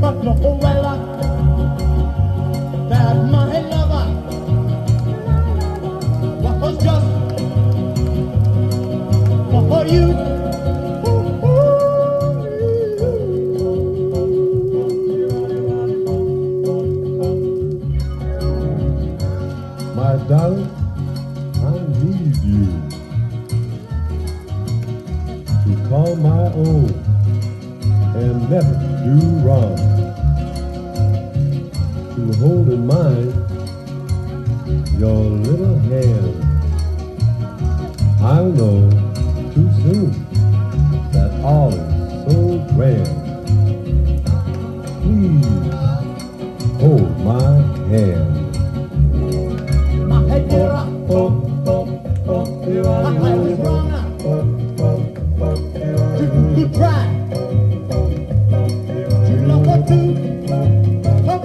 but no that my lover was just for you. My darling, I need you to call my own and never do. To hold in mind your little hand. I'll know too soon that all is so grand. Please hold my hand. My head, oh, oh, oh,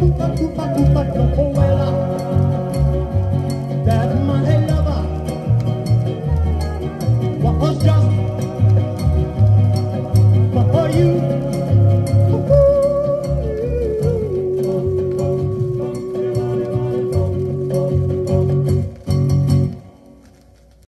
Tupa, tupa, tupa.